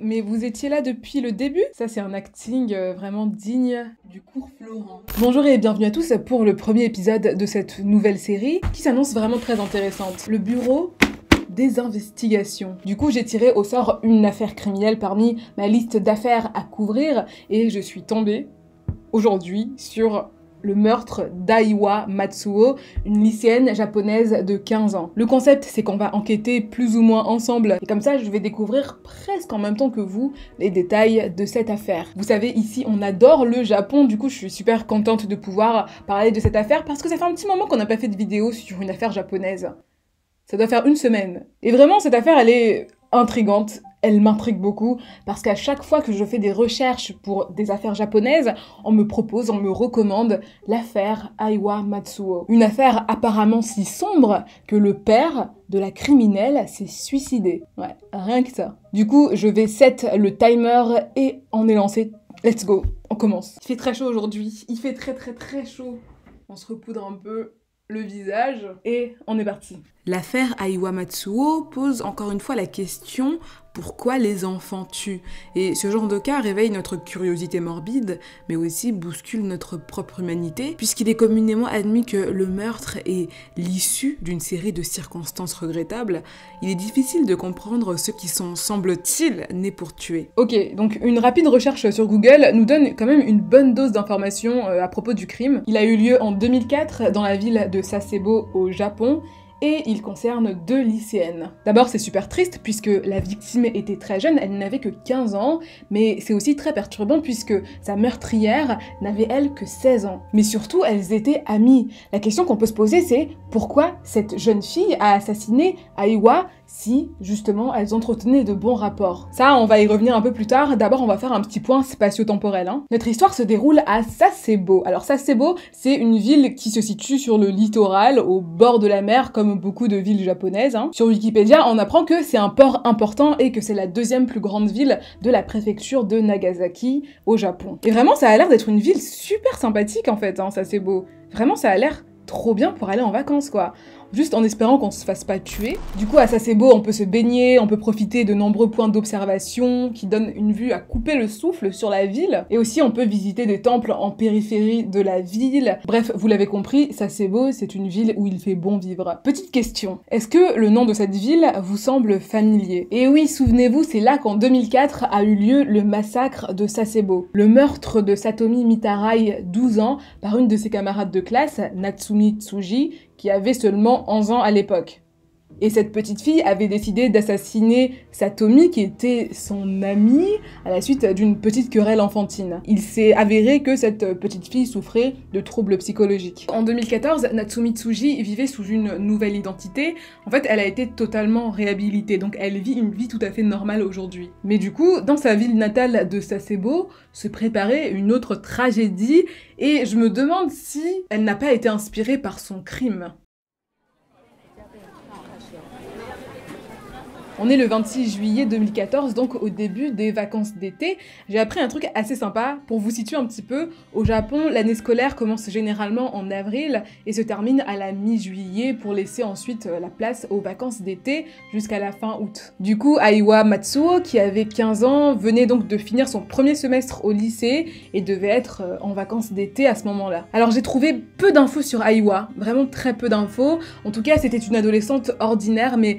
Mais vous étiez là depuis le début? Ça, c'est un acting euh, vraiment digne du cours Florent. Bonjour et bienvenue à tous pour le premier épisode de cette nouvelle série qui s'annonce vraiment très intéressante. Le bureau des investigations. Du coup, j'ai tiré au sort une affaire criminelle parmi ma liste d'affaires à couvrir et je suis tombée aujourd'hui sur le meurtre d'Aiwa Matsuo, une lycéenne japonaise de 15 ans. Le concept, c'est qu'on va enquêter plus ou moins ensemble, et comme ça, je vais découvrir presque en même temps que vous les détails de cette affaire. Vous savez, ici, on adore le Japon, du coup, je suis super contente de pouvoir parler de cette affaire, parce que ça fait un petit moment qu'on n'a pas fait de vidéo sur une affaire japonaise. Ça doit faire une semaine. Et vraiment, cette affaire, elle est intrigante, elle m'intrigue beaucoup parce qu'à chaque fois que je fais des recherches pour des affaires japonaises, on me propose, on me recommande l'affaire Aiwa Matsuo. Une affaire apparemment si sombre que le père de la criminelle s'est suicidé. Ouais, rien que ça. Du coup, je vais set le timer et on est lancé. Let's go, on commence. Il fait très chaud aujourd'hui, il fait très très très chaud. On se repoudre un peu le visage et on est parti. L'affaire Aiwa Matsuo pose encore une fois la question pourquoi les enfants tuent Et ce genre de cas réveille notre curiosité morbide, mais aussi bouscule notre propre humanité, puisqu'il est communément admis que le meurtre est l'issue d'une série de circonstances regrettables. Il est difficile de comprendre ceux qui sont, semble-t-il, nés pour tuer. Ok, donc une rapide recherche sur Google nous donne quand même une bonne dose d'informations euh, à propos du crime. Il a eu lieu en 2004 dans la ville de Sasebo au Japon et il concerne deux lycéennes. D'abord, c'est super triste puisque la victime était très jeune, elle n'avait que 15 ans, mais c'est aussi très perturbant puisque sa meurtrière n'avait elle que 16 ans. Mais surtout, elles étaient amies. La question qu'on peut se poser, c'est pourquoi cette jeune fille a assassiné Aiwa si justement elles entretenaient de bons rapports. Ça, on va y revenir un peu plus tard. D'abord, on va faire un petit point spatio-temporel. Hein. Notre histoire se déroule à Sasebo. Alors Sasebo, c'est une ville qui se situe sur le littoral, au bord de la mer, comme beaucoup de villes japonaises. Hein. Sur Wikipédia, on apprend que c'est un port important et que c'est la deuxième plus grande ville de la préfecture de Nagasaki au Japon. Et vraiment, ça a l'air d'être une ville super sympathique en fait, hein, Sasebo. Vraiment, ça a l'air trop bien pour aller en vacances quoi juste en espérant qu'on se fasse pas tuer. Du coup, à Sasebo, on peut se baigner, on peut profiter de nombreux points d'observation qui donnent une vue à couper le souffle sur la ville. Et aussi, on peut visiter des temples en périphérie de la ville. Bref, vous l'avez compris, Sasebo, c'est une ville où il fait bon vivre. Petite question, est-ce que le nom de cette ville vous semble familier? Et oui, souvenez-vous, c'est là qu'en 2004 a eu lieu le massacre de Sasebo. Le meurtre de Satomi Mitarai, 12 ans, par une de ses camarades de classe, Natsumi Tsuji, qui avait seulement 11 ans à l'époque. Et cette petite fille avait décidé d'assassiner Satomi, qui était son amie, à la suite d'une petite querelle enfantine. Il s'est avéré que cette petite fille souffrait de troubles psychologiques. En 2014, Natsumi Tsuji vivait sous une nouvelle identité. En fait, elle a été totalement réhabilitée, donc elle vit une vie tout à fait normale aujourd'hui. Mais du coup, dans sa ville natale de Sasebo, se préparait une autre tragédie, et je me demande si elle n'a pas été inspirée par son crime. On est le 26 juillet 2014, donc au début des vacances d'été. J'ai appris un truc assez sympa pour vous situer un petit peu. Au Japon, l'année scolaire commence généralement en avril et se termine à la mi-juillet pour laisser ensuite euh, la place aux vacances d'été jusqu'à la fin août. Du coup, Aiwa Matsuo, qui avait 15 ans, venait donc de finir son premier semestre au lycée et devait être euh, en vacances d'été à ce moment-là. Alors j'ai trouvé peu d'infos sur Aiwa, vraiment très peu d'infos. En tout cas, c'était une adolescente ordinaire, mais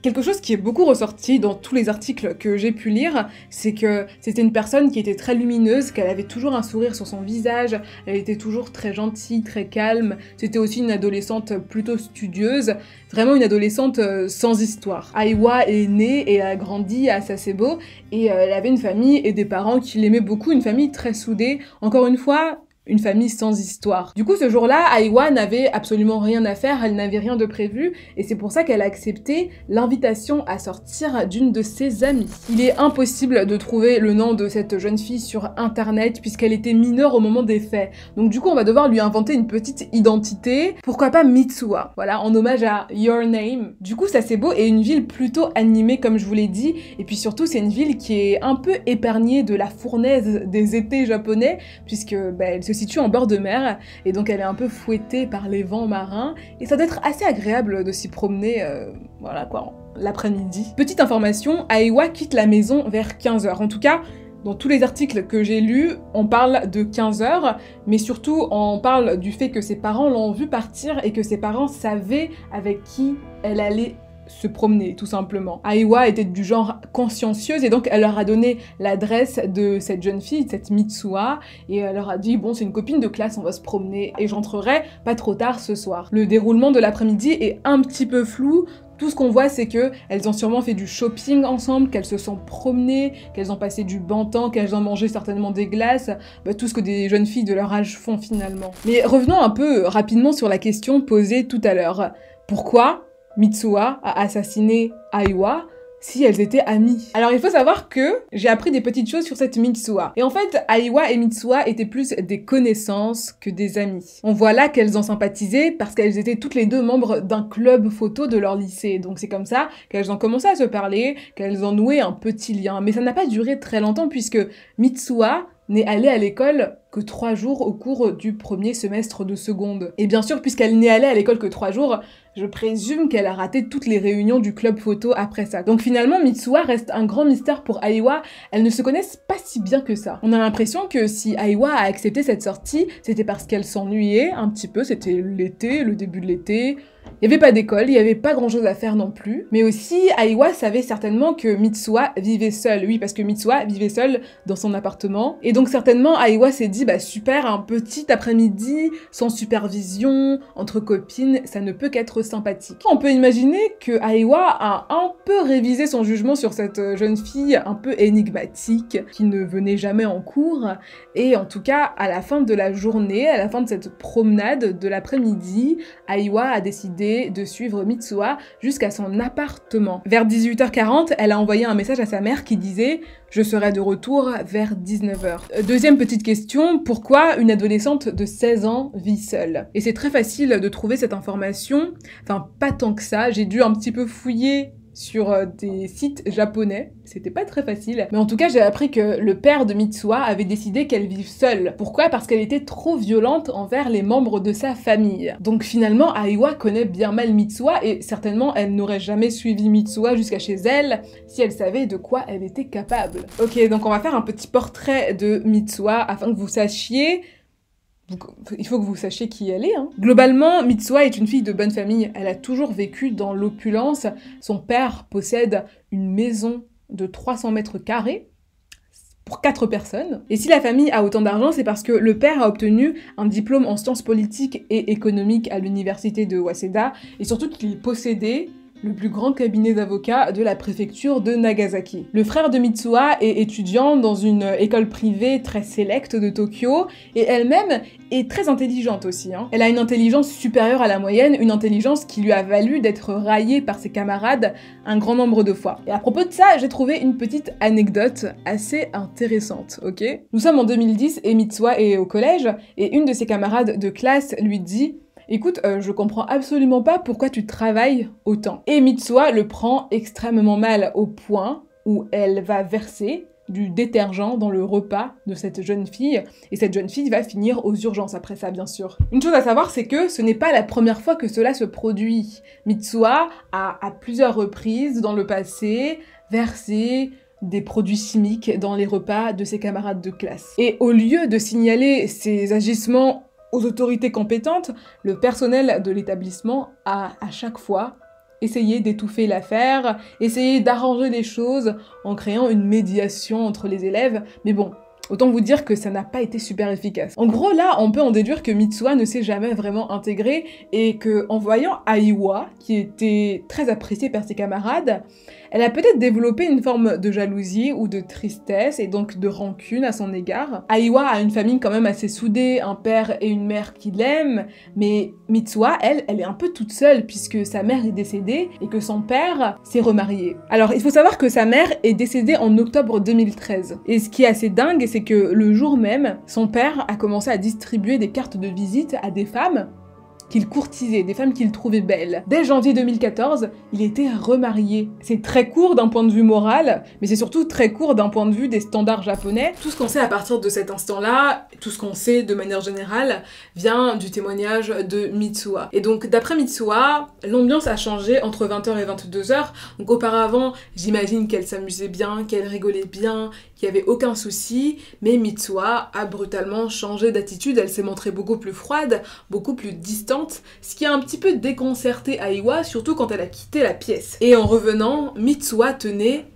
Quelque chose qui est beaucoup ressorti dans tous les articles que j'ai pu lire, c'est que c'était une personne qui était très lumineuse, qu'elle avait toujours un sourire sur son visage, elle était toujours très gentille, très calme, c'était aussi une adolescente plutôt studieuse, vraiment une adolescente euh, sans histoire. Aiwa est née et a grandi à Sasebo, et euh, elle avait une famille et des parents qui l'aimaient beaucoup, une famille très soudée. Encore une fois, une famille sans histoire. Du coup, ce jour-là, Aiwa n'avait absolument rien à faire, elle n'avait rien de prévu, et c'est pour ça qu'elle a accepté l'invitation à sortir d'une de ses amies. Il est impossible de trouver le nom de cette jeune fille sur internet puisqu'elle était mineure au moment des faits. Donc du coup, on va devoir lui inventer une petite identité. Pourquoi pas Mitsuha Voilà, en hommage à Your Name. Du coup, ça c'est beau et une ville plutôt animée comme je vous l'ai dit, et puis surtout c'est une ville qui est un peu épargnée de la fournaise des étés japonais puisque bah, elle se situe en bord de mer, et donc elle est un peu fouettée par les vents marins, et ça doit être assez agréable de s'y promener, euh, voilà quoi, l'après-midi. Petite information, Aiwa quitte la maison vers 15h. En tout cas, dans tous les articles que j'ai lus, on parle de 15 heures, mais surtout on parle du fait que ses parents l'ont vu partir et que ses parents savaient avec qui elle allait se promener, tout simplement. Aiwa était du genre consciencieuse et donc elle leur a donné l'adresse de cette jeune fille, cette Mitsuha, et elle leur a dit bon c'est une copine de classe, on va se promener et j'entrerai pas trop tard ce soir. Le déroulement de l'après-midi est un petit peu flou, tout ce qu'on voit, c'est que elles ont sûrement fait du shopping ensemble, qu'elles se sont promenées, qu'elles ont passé du bon temps, qu'elles ont mangé certainement des glaces, bah, tout ce que des jeunes filles de leur âge font finalement. Mais revenons un peu rapidement sur la question posée tout à l'heure. Pourquoi Mitsuha a assassiné Aiwa si elles étaient amies. Alors il faut savoir que j'ai appris des petites choses sur cette Mitsuha. Et en fait, Aiwa et Mitsuha étaient plus des connaissances que des amies. On voit là qu'elles ont sympathisé parce qu'elles étaient toutes les deux membres d'un club photo de leur lycée. Donc c'est comme ça qu'elles ont commencé à se parler, qu'elles ont noué un petit lien. Mais ça n'a pas duré très longtemps puisque Mitsuha n'est allée à l'école que trois jours au cours du premier semestre de seconde. Et bien sûr, puisqu'elle n'est allée à l'école que trois jours, je présume qu'elle a raté toutes les réunions du club photo après ça. Donc finalement, Mitsuha reste un grand mystère pour Aiwa. Elles ne se connaissent pas si bien que ça. On a l'impression que si Aiwa a accepté cette sortie, c'était parce qu'elle s'ennuyait un petit peu. C'était l'été, le début de l'été. Il n'y avait pas d'école, il n'y avait pas grand chose à faire non plus. Mais aussi, Aiwa savait certainement que Mitsuha vivait seule. Oui, parce que Mitsuha vivait seule dans son appartement. Et donc certainement, Aiwa s'est dit, bah super, un petit après-midi, sans supervision, entre copines, ça ne peut qu'être sympathique. On peut imaginer que Aiwa a un peu révisé son jugement sur cette jeune fille un peu énigmatique, qui ne venait jamais en cours. Et en tout cas, à la fin de la journée, à la fin de cette promenade de l'après-midi, Aiwa a décidé de suivre Mitsuha jusqu'à son appartement. Vers 18h40, elle a envoyé un message à sa mère qui disait je serai de retour vers 19h. Deuxième petite question, pourquoi une adolescente de 16 ans vit seule? Et c'est très facile de trouver cette information, enfin pas tant que ça, j'ai dû un petit peu fouiller sur euh, des sites japonais. C'était pas très facile. Mais en tout cas, j'ai appris que le père de Mitsuha avait décidé qu'elle vive seule. Pourquoi? Parce qu'elle était trop violente envers les membres de sa famille. Donc finalement, Aiwa connaît bien mal Mitsuha et certainement elle n'aurait jamais suivi Mitsuha jusqu'à chez elle si elle savait de quoi elle était capable. Ok, donc on va faire un petit portrait de Mitsuha afin que vous sachiez il faut que vous sachiez qui elle est. Hein. Globalement, Mitsuha est une fille de bonne famille. Elle a toujours vécu dans l'opulence. Son père possède une maison de 300 mètres carrés pour quatre personnes. Et si la famille a autant d'argent, c'est parce que le père a obtenu un diplôme en sciences politiques et économiques à l'université de Waseda, et surtout qu'il possédait le plus grand cabinet d'avocats de la préfecture de Nagasaki. Le frère de Mitsuha est étudiant dans une école privée très sélecte de Tokyo et elle-même est très intelligente aussi. Hein. Elle a une intelligence supérieure à la moyenne, une intelligence qui lui a valu d'être raillée par ses camarades un grand nombre de fois. Et à propos de ça, j'ai trouvé une petite anecdote assez intéressante, ok? Nous sommes en 2010 et Mitsuha est au collège et une de ses camarades de classe lui dit écoute, euh, je comprends absolument pas pourquoi tu travailles autant. Et Mitsuha le prend extrêmement mal au point où elle va verser du détergent dans le repas de cette jeune fille, et cette jeune fille va finir aux urgences après ça, bien sûr. Une chose à savoir, c'est que ce n'est pas la première fois que cela se produit. Mitsuha a, à plusieurs reprises dans le passé, versé des produits chimiques dans les repas de ses camarades de classe. Et au lieu de signaler ses agissements aux autorités compétentes, le personnel de l'établissement a à chaque fois essayé d'étouffer l'affaire, essayé d'arranger les choses en créant une médiation entre les élèves, mais bon, Autant vous dire que ça n'a pas été super efficace. En gros, là, on peut en déduire que Mitsuha ne s'est jamais vraiment intégrée et que, en voyant Aiwa, qui était très appréciée par ses camarades, elle a peut-être développé une forme de jalousie ou de tristesse et donc de rancune à son égard. Aiwa a une famille quand même assez soudée, un père et une mère qui l'aiment, mais Mitsuha, elle, elle est un peu toute seule puisque sa mère est décédée et que son père s'est remarié. Alors, il faut savoir que sa mère est décédée en octobre 2013. Et ce qui est assez dingue, c'est que le jour même, son père a commencé à distribuer des cartes de visite à des femmes qu'il courtisait, des femmes qu'il trouvait belles. Dès janvier 2014, il était remarié. C'est très court d'un point de vue moral, mais c'est surtout très court d'un point de vue des standards japonais. Tout ce qu'on sait à partir de cet instant-là, tout ce qu'on sait de manière générale, vient du témoignage de Mitsuha. Et donc d'après Mitsuha, l'ambiance a changé entre 20h et 22h. Donc auparavant, j'imagine qu'elle s'amusait bien, qu'elle rigolait bien, qu'il n'y avait aucun souci, mais Mitsuha a brutalement changé d'attitude, elle s'est montrée beaucoup plus froide, beaucoup plus distante, ce qui a un petit peu déconcerté Aiwa, surtout quand elle a quitté la pièce. Et en revenant, Mitsuha tenait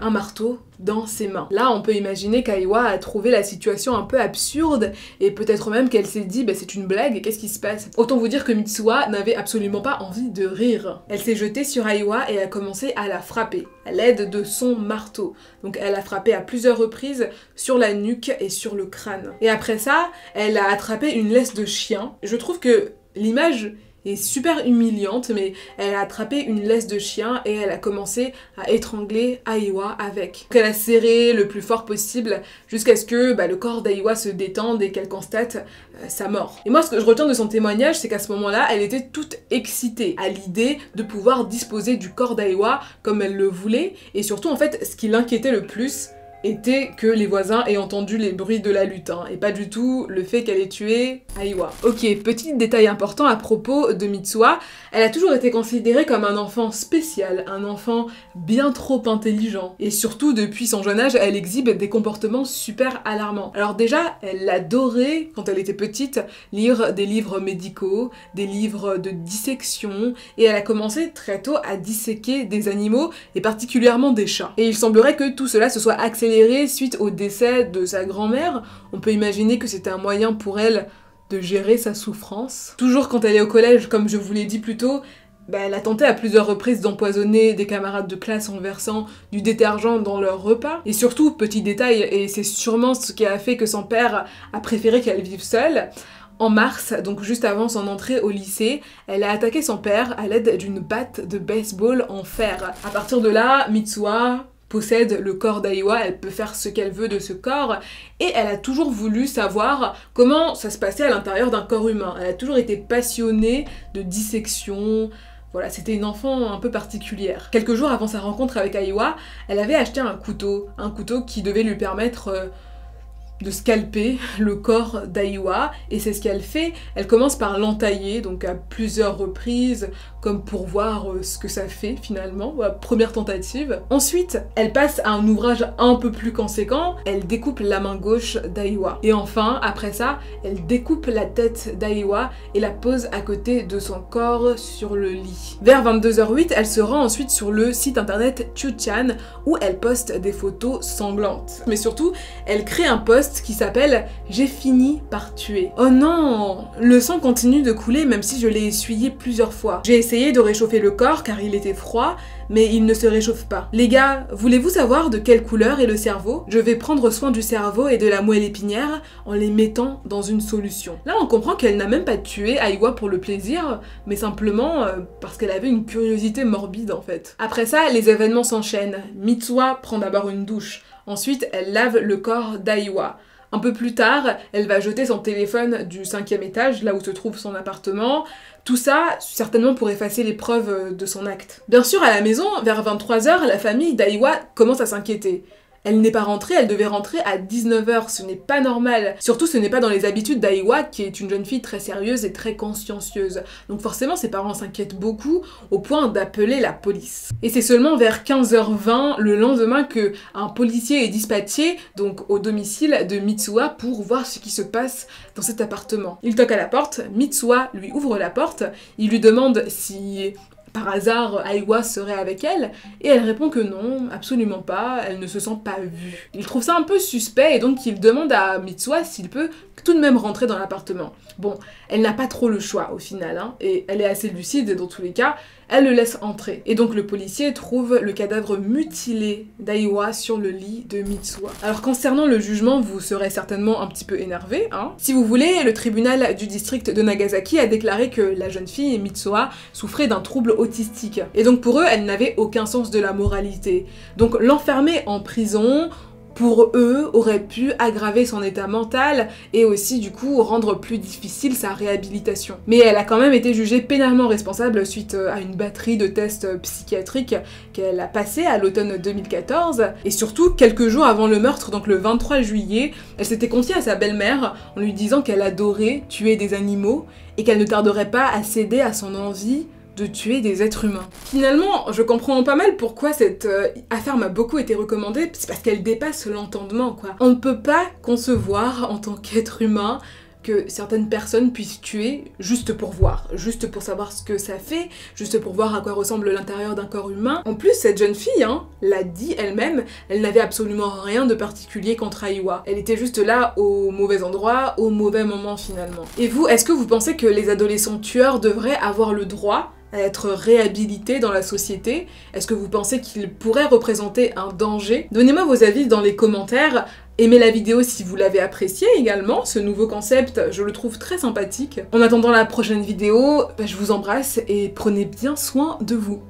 un marteau dans ses mains. Là, on peut imaginer qu'Aiwa a trouvé la situation un peu absurde et peut-être même qu'elle s'est dit bah, c'est une blague, qu'est-ce qui se passe? Autant vous dire que Mitsuha n'avait absolument pas envie de rire. Elle s'est jetée sur Aiwa et a commencé à la frapper à l'aide de son marteau. Donc elle a frappé à plusieurs reprises sur la nuque et sur le crâne. Et après ça, elle a attrapé une laisse de chien. Je trouve que l'image super humiliante, mais elle a attrapé une laisse de chien et elle a commencé à étrangler Aiwa avec. Elle a serré le plus fort possible jusqu'à ce que bah, le corps d'Aiwa se détende et qu'elle constate euh, sa mort. Et moi, ce que je retiens de son témoignage, c'est qu'à ce moment-là, elle était toute excitée à l'idée de pouvoir disposer du corps d'Aiwa comme elle le voulait, et surtout, en fait, ce qui l'inquiétait le plus, était que les voisins aient entendu les bruits de la lutte, hein, et pas du tout le fait qu'elle ait tué Aiwa. Ok, petit détail important à propos de Mitsuha, elle a toujours été considérée comme un enfant spécial, un enfant bien trop intelligent, et surtout depuis son jeune âge, elle exhibe des comportements super alarmants. Alors déjà, elle adorait, quand elle était petite, lire des livres médicaux, des livres de dissection, et elle a commencé très tôt à disséquer des animaux, et particulièrement des chats. Et il semblerait que tout cela se soit accéléré suite au décès de sa grand-mère. On peut imaginer que c'était un moyen pour elle de gérer sa souffrance. Toujours quand elle est au collège, comme je vous l'ai dit plus tôt, bah, elle a tenté à plusieurs reprises d'empoisonner des camarades de classe en versant du détergent dans leur repas. Et surtout, petit détail, et c'est sûrement ce qui a fait que son père a préféré qu'elle vive seule, en mars, donc juste avant son entrée au lycée, elle a attaqué son père à l'aide d'une batte de baseball en fer. À partir de là, Mitsuha possède le corps d'Aiwa, elle peut faire ce qu'elle veut de ce corps, et elle a toujours voulu savoir comment ça se passait à l'intérieur d'un corps humain. Elle a toujours été passionnée de dissection, voilà, c'était une enfant un peu particulière. Quelques jours avant sa rencontre avec Aiwa, elle avait acheté un couteau, un couteau qui devait lui permettre euh, de scalper le corps d'Aiwa et c'est ce qu'elle fait. Elle commence par l'entailler donc à plusieurs reprises comme pour voir euh, ce que ça fait finalement, première tentative. Ensuite, elle passe à un ouvrage un peu plus conséquent, elle découpe la main gauche d'Aiwa. Et enfin, après ça, elle découpe la tête d'Aiwa et la pose à côté de son corps sur le lit. Vers 22h08, elle se rend ensuite sur le site internet Chuchan où elle poste des photos sanglantes. Mais surtout, elle crée un post qui s'appelle J'ai fini par tuer. Oh non Le sang continue de couler même si je l'ai essuyé plusieurs fois. J'ai essayé de réchauffer le corps car il était froid, mais il ne se réchauffe pas. Les gars, voulez-vous savoir de quelle couleur est le cerveau? Je vais prendre soin du cerveau et de la moelle épinière en les mettant dans une solution. Là, on comprend qu'elle n'a même pas tué Aiwa pour le plaisir, mais simplement euh, parce qu'elle avait une curiosité morbide en fait. Après ça, les événements s'enchaînent. Mitsuha prend d'abord une douche. Ensuite, elle lave le corps d'Aiwa. Un peu plus tard, elle va jeter son téléphone du cinquième étage, là où se trouve son appartement. Tout ça, certainement pour effacer les preuves de son acte. Bien sûr, à la maison, vers 23h, la famille d'Aiwa commence à s'inquiéter. Elle n'est pas rentrée, elle devait rentrer à 19h, ce n'est pas normal. Surtout, ce n'est pas dans les habitudes d'Aiwa, qui est une jeune fille très sérieuse et très consciencieuse. Donc forcément, ses parents s'inquiètent beaucoup, au point d'appeler la police. Et c'est seulement vers 15h20, le lendemain, que un policier est dispatché, donc au domicile de Mitsuha, pour voir ce qui se passe dans cet appartement. Il toque à la porte, Mitsuha lui ouvre la porte, il lui demande si par hasard Aiwa serait avec elle, et elle répond que non, absolument pas, elle ne se sent pas vue. Il trouve ça un peu suspect et donc il demande à Mitsuha s'il peut tout de même rentrer dans l'appartement. Bon, elle n'a pas trop le choix au final, hein, et elle est assez lucide dans tous les cas, elle le laisse entrer. Et donc le policier trouve le cadavre mutilé d'Aiwa sur le lit de Mitsuha. Alors concernant le jugement, vous serez certainement un petit peu énervé. Hein. Si vous voulez, le tribunal du district de Nagasaki a déclaré que la jeune fille, Mitsuha, souffrait d'un trouble autistique. Et donc pour eux, elle n'avait aucun sens de la moralité. Donc l'enfermer en prison, pour eux, aurait pu aggraver son état mental et aussi du coup rendre plus difficile sa réhabilitation. Mais elle a quand même été jugée pénalement responsable suite euh, à une batterie de tests psychiatriques qu'elle a passé à l'automne 2014 et surtout quelques jours avant le meurtre, donc le 23 juillet, elle s'était confiée à sa belle-mère en lui disant qu'elle adorait tuer des animaux et qu'elle ne tarderait pas à céder à son envie de tuer des êtres humains. Finalement, je comprends pas mal pourquoi cette euh, affaire m'a beaucoup été recommandée, c'est parce qu'elle dépasse l'entendement, quoi. On ne peut pas concevoir en tant qu'être humain que certaines personnes puissent tuer juste pour voir, juste pour savoir ce que ça fait, juste pour voir à quoi ressemble l'intérieur d'un corps humain. En plus, cette jeune fille, hein, l'a dit elle-même, elle, n'avait absolument rien de particulier contre Aiwa. Elle était juste là au mauvais endroit, au mauvais moment finalement. Et vous, est-ce que vous pensez que les adolescents tueurs devraient avoir le droit à être réhabilités dans la société Est-ce que vous pensez qu'ils pourraient représenter un danger? Donnez-moi vos avis dans les commentaires. Aimez la vidéo si vous l'avez apprécié également, ce nouveau concept, je le trouve très sympathique. En attendant la prochaine vidéo, bah, je vous embrasse et prenez bien soin de vous.